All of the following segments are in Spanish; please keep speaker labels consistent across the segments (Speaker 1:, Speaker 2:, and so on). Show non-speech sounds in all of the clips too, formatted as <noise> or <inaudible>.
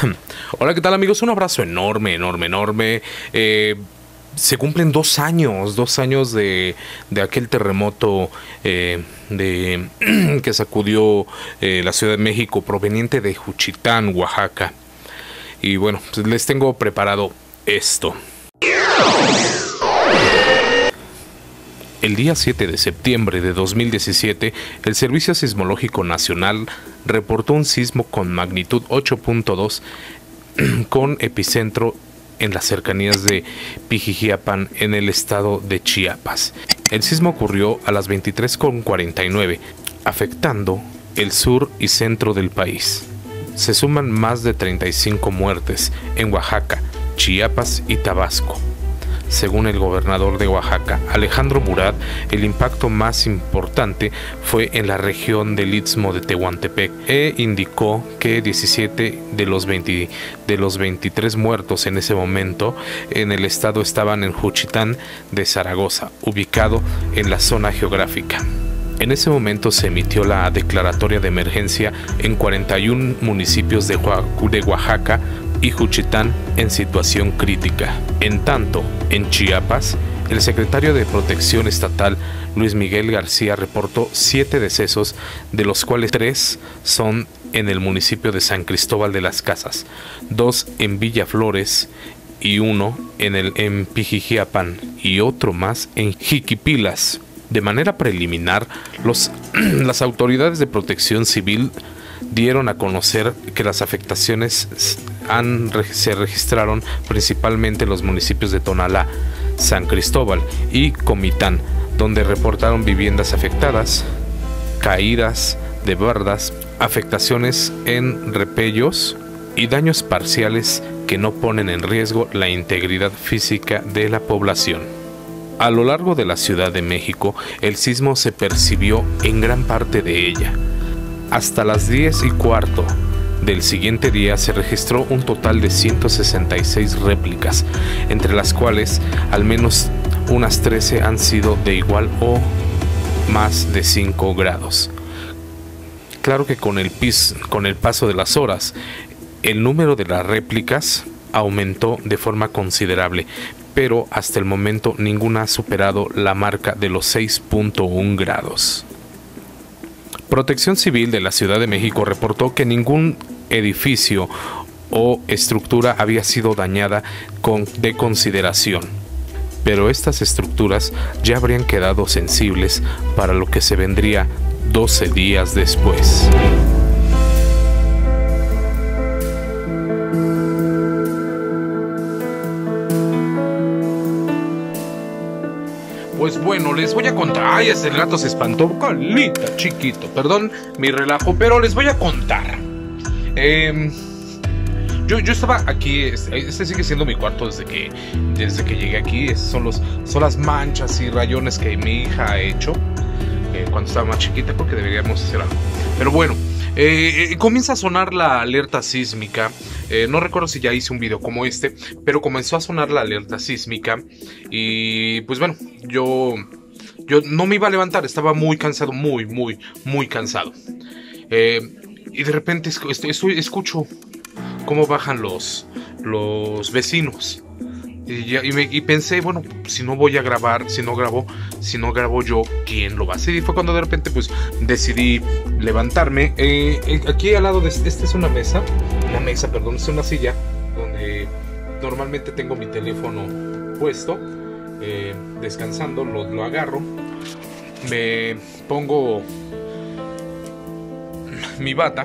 Speaker 1: <coughs> Hola, ¿qué tal amigos? Un abrazo enorme, enorme, enorme. Eh, se cumplen dos años, dos años de, de aquel terremoto eh, de, <clears throat> que sacudió eh, la Ciudad de México proveniente de Juchitán, Oaxaca. Y bueno, pues les tengo preparado esto. El día 7 de septiembre de 2017, el Servicio Sismológico Nacional reportó un sismo con magnitud 8.2 <clears throat> con epicentro en las cercanías de Pijijiapan en el estado de Chiapas. El sismo ocurrió a las 23.49, afectando el sur y centro del país. Se suman más de 35 muertes en Oaxaca, Chiapas y Tabasco. Según el gobernador de Oaxaca, Alejandro Murat, el impacto más importante fue en la región del Istmo de Tehuantepec e indicó que 17 de los, 20, de los 23 muertos en ese momento en el estado estaban en Juchitán de Zaragoza, ubicado en la zona geográfica. En ese momento se emitió la declaratoria de emergencia en 41 municipios de Oaxaca y Juchitán en situación crítica. En tanto, en Chiapas, el secretario de Protección Estatal, Luis Miguel García, reportó siete decesos, de los cuales tres son en el municipio de San Cristóbal de las Casas, dos en Villaflores y uno en el en Pijijiapan y otro más en Jiquipilas. De manera preliminar, los, <clears throat> las autoridades de protección civil dieron a conocer que las afectaciones se registraron principalmente en los municipios de Tonalá, San Cristóbal y Comitán, donde reportaron viviendas afectadas, caídas de bardas, afectaciones en repellos y daños parciales que no ponen en riesgo la integridad física de la población. A lo largo de la Ciudad de México, el sismo se percibió en gran parte de ella, hasta las 10 y cuarto del siguiente día se registró un total de 166 réplicas, entre las cuales al menos unas 13 han sido de igual o más de 5 grados. Claro que con el, con el paso de las horas, el número de las réplicas aumentó de forma considerable, pero hasta el momento ninguna ha superado la marca de los 6.1 grados. Protección Civil de la Ciudad de México reportó que ningún edificio o estructura había sido dañada con, de consideración, pero estas estructuras ya habrían quedado sensibles para lo que se vendría 12 días después. Bueno, les voy a contar. Ay, ese gato se espantó. Calita, chiquito. Perdón mi relajo, pero les voy a contar. Em, yo, yo estaba aquí. Este, este sigue siendo mi cuarto desde que, desde que llegué aquí. Son, los, son las manchas y rayones que mi hija ha hecho eh, cuando estaba más chiquita, porque deberíamos hacer algo. Pero bueno, eh, eh, comienza a sonar la alerta sísmica. Eh, no recuerdo si ya hice un video como este, pero comenzó a sonar la alerta sísmica. Y pues bueno, yo, yo no me iba a levantar, estaba muy cansado, muy, muy, muy cansado. y de repente escucho cómo bajan los, los vecinos. Y, pensé, bueno, si no voy a grabar, si no grabo, si no grabo yo, ¿quién lo va a hacer? Y fue cuando de repente pues decidí levantarme. Eh, eh, aquí al lado de esta es una mesa, una mesa, perdón, es una silla donde normalmente tengo mi teléfono puesto, eh, descansando, lo, lo agarro, me pongo mi bata.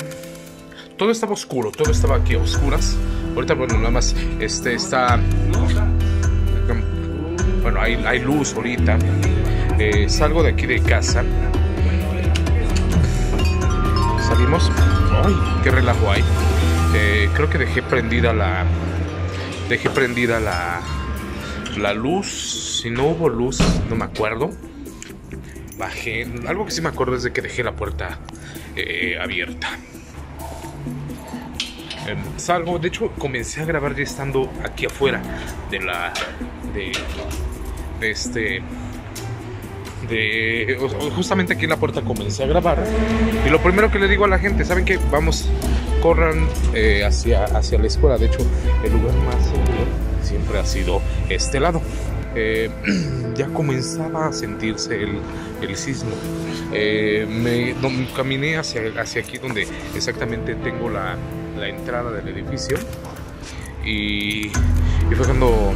Speaker 1: Todo estaba oscuro, todo estaba aquí a oscuras. Ahorita, bueno, nada más este está hay luz ahorita. Eh, salgo de aquí de casa. Salimos. ¡Ay! ¡Qué relajo hay! Eh, creo que dejé prendida la. Dejé prendida la. La luz. Si no hubo luz, no me acuerdo. Bajé. Algo que sí me acuerdo es de que dejé la puerta eh, abierta. Em, salgo, de hecho comencé a grabar ya estando aquí afuera de la de de este de justamente aquí en la puerta comencé a grabar y lo primero que le digo a la gente, ¿saben qué? Vamos corran eh, hacia, hacia la escuela. De hecho, el lugar más seguro siempre ha sido este lado. Eh, <clears throat> ya comenzaba a sentirse el, el sismo. Eh, me, caminé hacia, hacia aquí donde exactamente tengo la, la entrada del edificio y, y fue cuando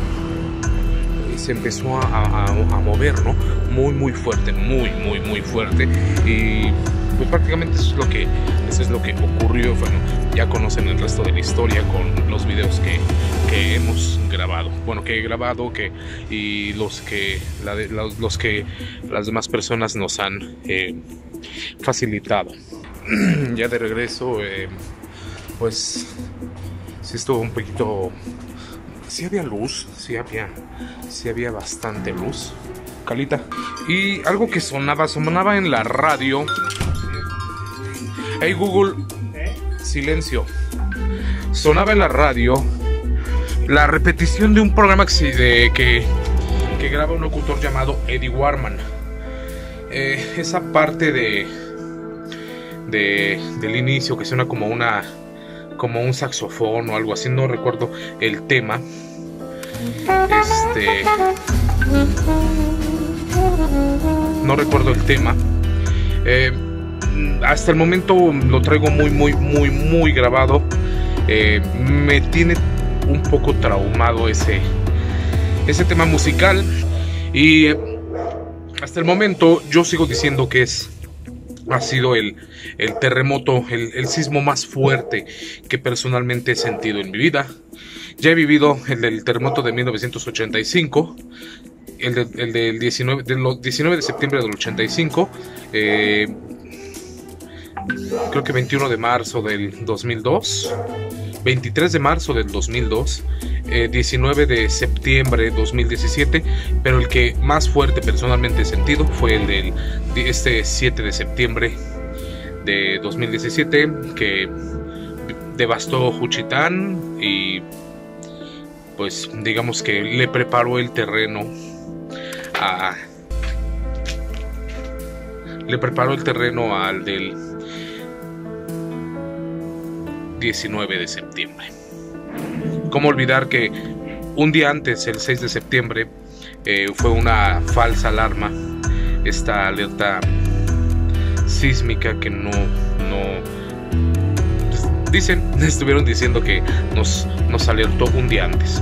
Speaker 1: se empezó a, mover, ¿no? Muy, muy fuerte, muy, muy, muy fuerte. Y pues prácticamente eso es lo que, eso es lo que ocurrió. Bueno, ya conocen el resto de la historia con los videos que, que hemos grabado. Bueno, que he grabado que, y los que, la de, los, los, que las demás personas nos han eh, facilitado. <clears throat> ya de regreso, eh, pues sí estuvo un poquito sí había luz, sí había, había bastante luz. Calita. Y algo que sonaba, sonaba en la radio. Hey Google, silencio. Sonaba en la radio la repetición de un programa que, que, que graba un locutor llamado Eddie Warman. Eh, esa parte de, de, del inicio que suena como una como un saxofón o algo así, no recuerdo el tema. Este. No recuerdo el tema. Eh, hasta el momento lo traigo muy, muy, muy, muy grabado. Eh, me tiene un poco traumado ese, ese tema musical. Y eh, hasta el momento yo sigo diciendo que es ha sido el, el terremoto, el, sismo más fuerte que personalmente he sentido en mi vida. Ya he vivido el del terremoto de 1985, el, el del 19, 19 de septiembre del 85, eh, creo que 21 de marzo del 2002, 23 de marzo del 2002, 19 eh, de septiembre de 2017, pero el que más fuerte personalmente he sentido fue el del este 7 de septiembre de 2017 que devastó Juchitán y pues digamos que le preparó el terreno a le preparó el terreno al del 19 de septiembre. ¿Cómo olvidar que un día antes, el 6 de septiembre, eh, fue una falsa alarma, esta alerta sísmica que no, no dicen, <laughs> estuvieron diciendo que nos, nos alertó un día antes.